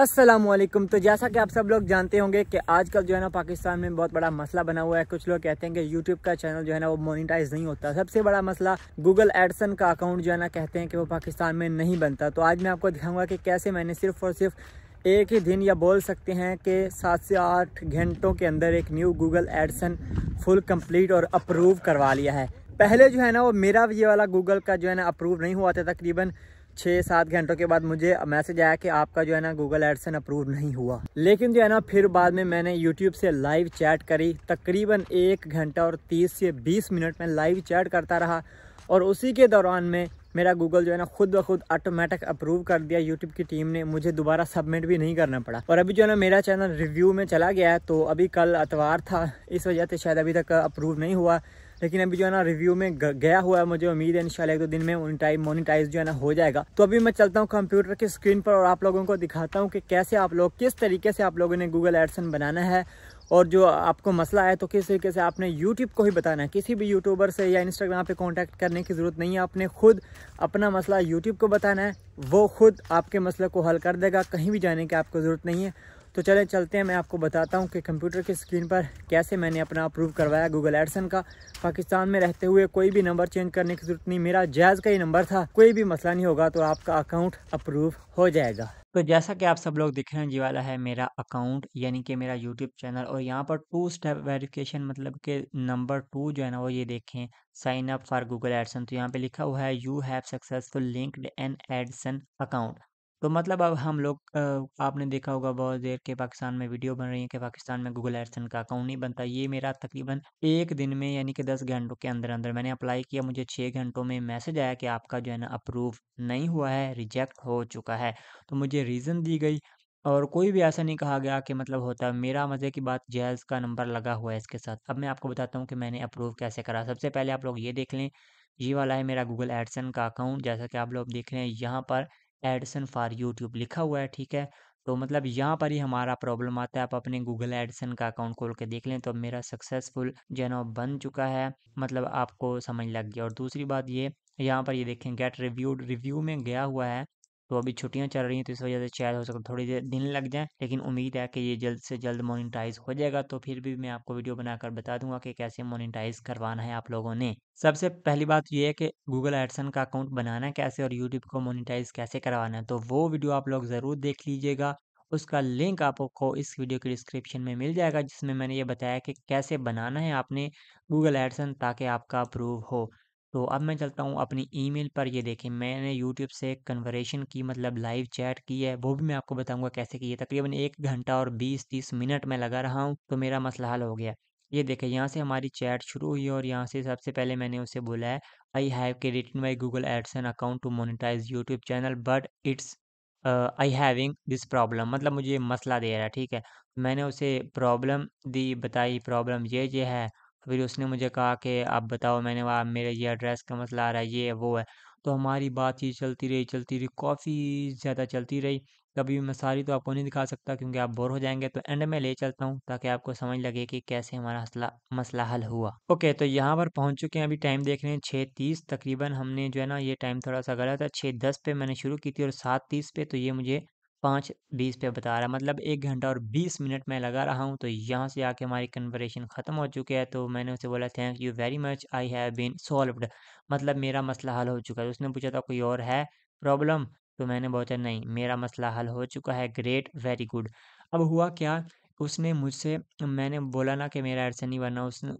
असलम तो जैसा कि आप सब लोग जानते होंगे कि आजकल जो है ना पाकिस्तान में बहुत बड़ा मसला बना हुआ है। कुछ लोग कहते हैं कि यूट्यूब का चैनल जो है ना वो मोनिटाइज नहीं होता। सबसे बड़ा मसला गूगल एडसन का अकाउंट जो है ना कहते हैं कि वो पाकिस्तान में नहीं बनता। तो आज मैं आपको दिखाऊँगा कि कैसे मैंने सिर्फ़ और सिर्फ़ एक ही दिन या बोल सकते हैं कि सात से आठ घंटों के अंदर एक new Google AdSense full complete और अप्रूव करवा लिया है। पहले जो है ना वो मेरा ये वाला गूगल का जो है ना अप्रूव नहीं हुआ था तकरीबन। छः सात घंटों के बाद मुझे मैसेज आया कि आपका जो है ना गूगल एडसन अप्रूव नहीं हुआ। लेकिन जो है ना, फिर बाद में मैंने यूट्यूब से लाइव चैट करी। तकरीबन एक घंटा और तीस से बीस मिनट में लाइव चैट करता रहा और उसी के दौरान में मेरा गूगल जो है ना खुद ब खुद ऑटोमेटिक अप्रूव कर दिया। यूट्यूब की टीम ने मुझे दोबारा सबमिट भी नहीं करना पड़ा। और अभी जो है ना मेरा चैनल रिव्यू में चला गया है तो अभी कल अतवार था। इस वजह से शायद अभी तक अप्रूव नहीं हुआ। लेकिन अभी जो है ना रिव्यू में गया हुआ है मुझे उम्मीद है, इंशाल्लाह एक दो दिन में मोनिटाइज मोनिटाइज जो है ना, हो जाएगा। तो अभी मैं चलता हूँ कंप्यूटर की स्क्रीन पर और आप लोगों को दिखाता हूँ कि कैसे आप लोग, किस तरीके से आप लोगों ने गूगल एडसन बनाना है और जो आपको मसला है तो किस तरीके से आपने यूट्यूब को ही बताना है। किसी भी यूट्यूबर से या इंस्टाग्राम पे कांटेक्ट करने की ज़रूरत नहीं है, आपने खुद अपना मसला यूट्यूब को बताना है, वो खुद आपके मसले को हल कर देगा, कहीं भी जाने की आपको ज़रूरत नहीं है। तो चले, चलते हैं। मैं आपको बताता हूँ कि कंप्यूटर की स्क्रीन पर कैसे मैंने अपना अप्रूव करवाया गूगल एडसन का। पाकिस्तान में रहते हुए कोई भी नंबर चेंज करने की ज़रूरत नहीं। मेरा जैज़ का ही नंबर था। कोई भी मसला नहीं होगा तो आपका अकाउंट अप्रूव हो जाएगा। तो जैसा कि आप सब लोग दिख रहे हैं जी वाला है मेरा अकाउंट यानी कि मेरा यूट्यूब चैनल और यहाँ पर टू स्टेप वेरिफिकेशन मतलब कि नंबर टू जो है ना, वो ये देखें। Sign up for Google AdSense तो यहाँ पे लिखा हुआ है you have successful linked an AdSense account तो मतलब अब हम लोग आपने देखा होगा बहुत देर के पाकिस्तान में वीडियो बन रही है कि पाकिस्तान में गूगल एडसन का अकाउंट नहीं बनता। ये मेरा तकरीबन एक दिन में यानी कि दस घंटों के अंदर अंदर मैंने अप्लाई किया। मुझे छः घंटों में मैसेज आया कि आपका जो है ना अप्रूव नहीं हुआ है रिजेक्ट हो चुका है। तो मुझे रीज़न दी गई और कोई भी ऐसा नहीं कहा गया कि मतलब होता है। मेरा मज़े की बात जैज़ का नंबर लगा हुआ है इसके साथ। अब मैं आपको बताता हूँ कि मैंने अप्रूव कैसे करा। सबसे पहले आप लोग ये देख लें, ये वाला है मेरा गूगल एडसन का अकाउंट। जैसा कि आप लोग देख रहे हैं, यहाँ पर एडसन फॉर यूट्यूब लिखा हुआ है, ठीक है? तो मतलब यहाँ पर ही हमारा प्रॉब्लम आता है, आप अपने गूगल एडसन का अकाउंट खोल के देख लें तो मेरा सक्सेसफुल जेनो बन चुका है मतलब आपको समझ लग गया। और दूसरी बात ये, यहाँ पर ये देखें, गेट रिव्यूड, रिव्यू में गया हुआ है तो अभी छुट्टियाँ चल रही हैं तो इस वजह से शायद हो सकता थोड़ी देर दिन लग जाए, लेकिन उम्मीद है कि ये जल्द से जल्द मोनिटाइज हो जाएगा। तो फिर भी मैं आपको वीडियो बनाकर बता दूँगा कि कैसे मोनिटाइज करवाना है आप लोगों ने। सबसे पहली बात ये है कि गूगल एडसन का अकाउंट बनाना कैसे और यूट्यूब को मोनिटाइज कैसे करवाना है तो वो वीडियो आप लोग ज़रूर देख लीजिएगा। उसका लिंक आपको इस वीडियो के डिस्क्रिप्शन में मिल जाएगा, जिसमें मैंने ये बताया कि कैसे बनाना है आपने गूगल एडसन ताकि आपका अप्रूव हो। तो अब मैं चलता हूँ अपनी ईमेल पर, ये देखें, मैंने यूट्यूब से कन्वर्सेशन की मतलब लाइव चैट की है, वो भी मैं आपको बताऊँगा कैसे की है। तकरीबन एक घंटा और बीस तीस मिनट में लगा रहा हूँ तो मेरा मसला हल हो गया। ये देखें, यहाँ से हमारी चैट शुरू हुई और यहाँ से सबसे पहले मैंने उसे बोला है I have created my Google AdSense account to monetise YouTube channel but it's I having this problem मतलब मुझे मसला दे रहा है, ठीक है? मैंने उसे प्रॉब्लम दी, बताई प्रॉब्लम ये ये है फिर उसने मुझे कहा कि, आप बताओ, मैंने वहाँ, मेरे ये एड्रेस का मसला आ रहा है, ये वो है। तो हमारी बातचीत चलती रही चलती रही, काफ़ी ज़्यादा चलती रही। कभी मैं सारी तो आपको नहीं दिखा सकता क्योंकि आप बोर हो जाएँगे तो एंड में ले चलता हूँ ताकि आपको समझ लगे कि कैसे हमारा मसला मसला हल हुआ। ओके तो यहाँ पर पहुँच चुके हैं, अभी टाइम देख रहे हैं छः तीस, तकरीबन हमने जो है ना, ये टाइम थोड़ा सा गलत है छः दस पे मैंने शुरू की थी और सात तीस पे तो ये मुझे पाँच बीस पे बता रहा है। मतलब एक घंटा और बीस मिनट में लगा रहा हूँ तो यहाँ से आके हमारी कन्वर्सेशन ख़त्म हो चुकी है। तो मैंने उसे बोला thank you very much I have been solved मतलब मेरा मसला हल हो चुका है। उसने पूछा था कोई और है प्रॉब्लम तो मैंने बोला, नहीं, मेरा मसला हल हो चुका है। ग्रेट वेरी गुड अब हुआ क्या? उसने मुझसे, मैंने बोला ना कि मेरा एडसन नहीं बनना, उसने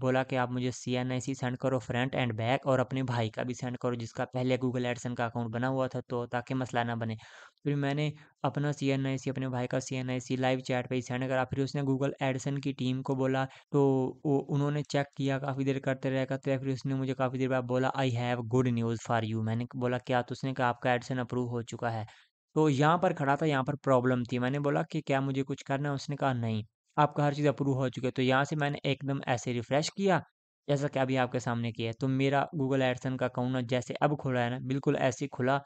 बोला कि आप मुझे C N I C send करो फ्रंट एंड बैक और अपने भाई का भी सेंड करो, जिसका पहले गूगल एडसन का अकाउंट बना हुआ था तो ताकि मसला ना बने। फिर मैंने अपना सी एन आई सी अपने भाई का C N I C live chat पे ही सेंड करा। फिर उसने गूगल एडसन की टीम को बोला तो उन्होंने चेक किया काफ़ी देर करते रहे करते रहे, फिर उसने मुझे काफ़ी देर बाद बोला I have good news for you मैंने बोला, क्या? तो उसने कहा, आपका एडसन अप्रूव हो चुका है। तो यहाँ पर खड़ा था, यहाँ पर प्रॉब्लम थी। मैंने बोला कि, क्या मुझे कुछ करना है? उसने कहा, नहीं, आपका हर चीज़ अप्रूव हो चुकी है। तो यहाँ से मैंने एकदम ऐसे रिफ़्रेश किया, जैसा कि अभी आपके सामने किया है। तो मेरा गूगल एडसन का अकाउंट जैसे अब खुला है ना, बिल्कुल ऐसे खुला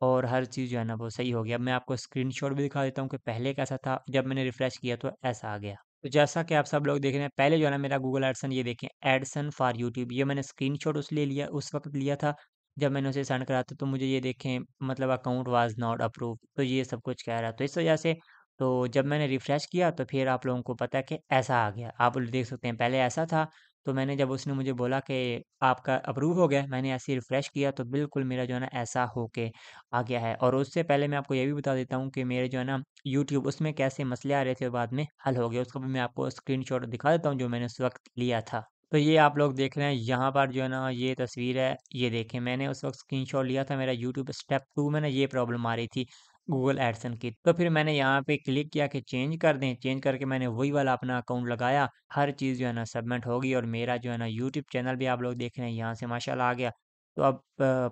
और हर चीज़ जो है ना वो सही हो गया। मैं आपको स्क्रीनशॉट भी दिखा देता हूँ कि पहले कैसा था, जब मैंने रिफ़्रेश किया तो ऐसा आ गया। तो जैसा कि आप सब लोग देख रहे हैं, पहले जो है ना मेरा गूगल एडसन ये देखें, एडसन फॉर यूट्यूब, ये मैंने स्क्रीनशॉट उस ले लिया, उस वक्त लिया था। जब मैंने उसे सेंड करा था तो मुझे ये देखें मतलब अकाउंट वाज नॉट अप्रूव तो ये सब कुछ कह रहा है। तो इस वजह से तो जब मैंने रिफ़्रेश किया तो फिर आप लोगों को पता है कि ऐसा आ गया। आप देख सकते हैं, पहले ऐसा था तो मैंने जब उसने मुझे बोला कि आपका अप्रूव हो गया, मैंने ऐसे रिफ़्रेश किया तो बिल्कुल मेरा जो है ना, ऐसा हो के आ गया है। और उससे पहले मैं आपको ये भी बता देता हूँ कि मेरे जो है ना यूट्यूब उसमें कैसे मसले आ रहे थे और बाद में हल हो गया, उसका भी मैं आपको स्क्रीनशॉट दिखा देता हूँ, जो मैंने उस वक्त लिया था। तो ये आप लोग देख रहे हैं, यहाँ पर जो है ना ये तस्वीर है, ये देखें मैंने उस वक्त स्क्रीनशॉट लिया था, मेरा यूट्यूब स्टेप टू में ना ये प्रॉब्लम आ रही थी गूगल एडसन की। तो फिर मैंने यहाँ पे क्लिक किया कि चेंज कर दें चेंज करके मैंने वही वाला अपना अकाउंट लगाया, हर चीज़ जो है ना सबमिट होगी और मेरा जो है ना यूट्यूब चैनल भी आप लोग देख रहे हैं, यहाँ से माशाल्लाह आ गया। तो अब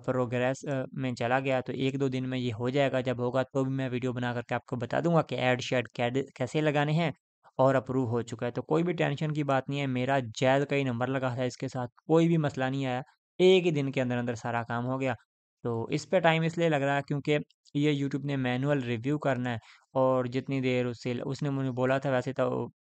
प्रोग्रेस में चला गया तो एक दो दिन में ये हो जाएगा, जब होगा तो भी मैं वीडियो बना करके आपको बता दूँगा कि एड शेड कैसे लगाने हैं। और अप्रूव हो चुका है। तो कोई भी टेंशन की बात नहीं है, मेरा जैद का ही नंबर लगा था इसके साथ, कोई भी मसला नहीं आया। एक ही दिन के अंदर अंदर सारा काम हो गया। तो इस पे टाइम इसलिए लग रहा है क्योंकि ये यूट्यूब ने मैनुअल रिव्यू करना है और जितनी देर उससे उसने मुझे बोला था वैसे तो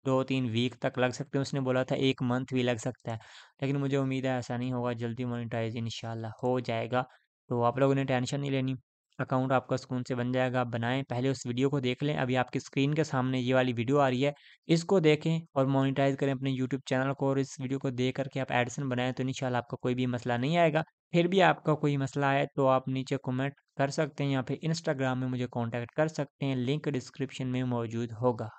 दो तीन वीक तक लग सकते हैं, उसने बोला था एक मंथ भी लग सकता है। लेकिन मुझे उम्मीद है ऐसा नहीं होगा, जल्दी मोनिटाइज इंशाल्लाह हो जाएगा। तो आप लोगों ने टेंशन नहीं लेनी। अकाउंट आपका सुकून से बन जाएगा। आप बनाएँ, पहले उस वीडियो को देख लें। अभी आपकी स्क्रीन के सामने ये वाली वीडियो आ रही है, इसको देखें और मोनिटाइज करें अपने यूट्यूब चैनल को और इस वीडियो को देख करके आप एडिसन बनाएँ तो इनशाला आपका कोई भी मसला नहीं आएगा। फिर भी आपका कोई मसला आए तो आप नीचे कमेंट कर सकते हैं या फिर इंस्टाग्राम में मुझे कॉन्टैक्ट कर सकते हैं। लिंक डिस्क्रिप्शन में मौजूद होगा।